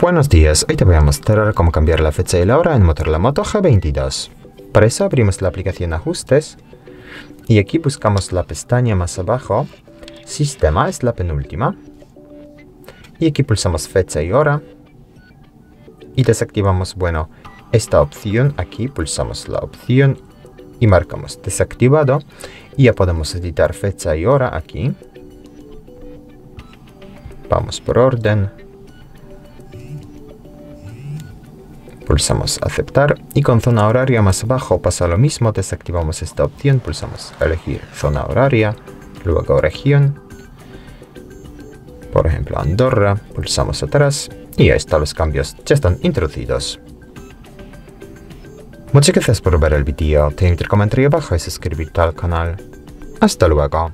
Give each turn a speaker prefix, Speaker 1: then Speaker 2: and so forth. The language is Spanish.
Speaker 1: Buenos días, hoy te voy a mostrar cómo cambiar la fecha y la hora en Motorola Moto G22. Para eso abrimos la aplicación Ajustes y aquí buscamos la pestaña más abajo, Sistema es la penúltima, y aquí pulsamos fecha y hora y desactivamos, bueno, esta opción, aquí pulsamos la opción y marcamos desactivado y ya podemos editar fecha y hora aquí. Vamos por orden Pulsamos aceptar y con zona horaria más abajo pasa lo mismo, desactivamos esta opción, pulsamos elegir zona horaria, luego región, por ejemplo Andorra, pulsamos atrás y ya está, los cambios ya están introducidos. Muchas gracias por ver el vídeo, te invito a comentar abajo y suscribirte al canal. Hasta luego.